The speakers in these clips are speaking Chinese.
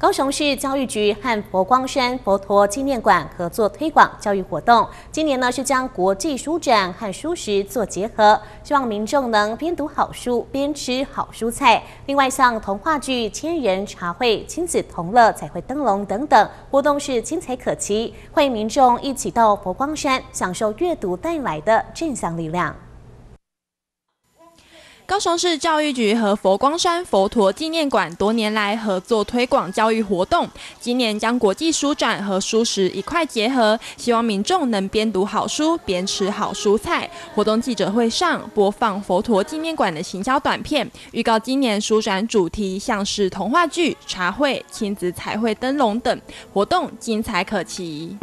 高雄市教育局和佛光山佛陀纪念馆合作推广教育活动，今年呢是将国际书展和书食做结合，希望民众能边读好书边吃好蔬菜。另外，像童话剧、千人茶会、亲子同乐、彩绘灯笼等等活动是精彩可期，欢迎民众一起到佛光山享受阅读带来的正向力量。高雄市教育局和佛光山佛陀纪念馆多年来合作推广教育活动，今年将国际书展和书食一块结合，希望民众能边读好书边吃好蔬菜。活动记者会上播放佛陀纪念馆的行销短片，预告今年书展主题像是童话剧、茶会、亲子彩绘灯笼等活动，精彩可期。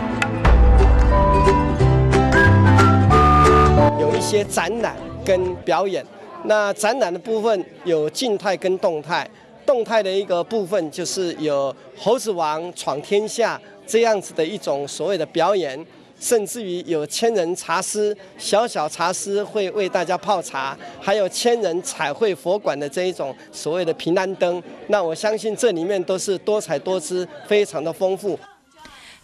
有一些展览跟表演。那展览的部分有静态跟动态，动态的一个部分就是有猴子王闯天下这样子的一种所谓的表演，甚至于有千人茶师，小小茶师会为大家泡茶，还有千人彩绘佛馆的这一种所谓的平安灯。那我相信这里面都是多彩多姿，非常的丰富。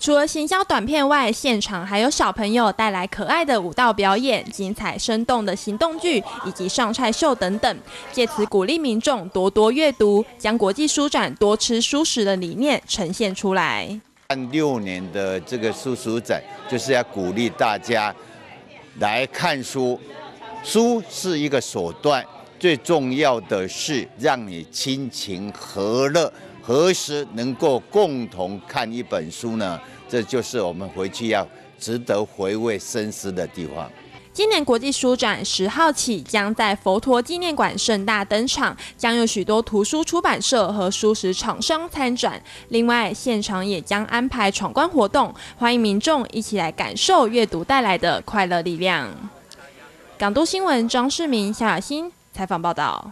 除了行销短片外，现场还有小朋友带来可爱的舞蹈表演、精彩生动的行动剧以及上菜秀等等，借此鼓励民众多多阅读，将国际书展多吃书食的理念呈现出来。看六年的这个书书展，就是要鼓励大家来看书，书是一个手段，最重要的是让你亲情和乐。何时能够共同看一本书呢？这就是我们回去要值得回味深思的地方。今年国际书展十号起将在佛陀纪念馆盛大登场，将有许多图书出版社和书食厂商参展。另外，现场也将安排闯关活动，欢迎民众一起来感受阅读带来的快乐力量。港都新闻张世明、夏雅欣采访报道。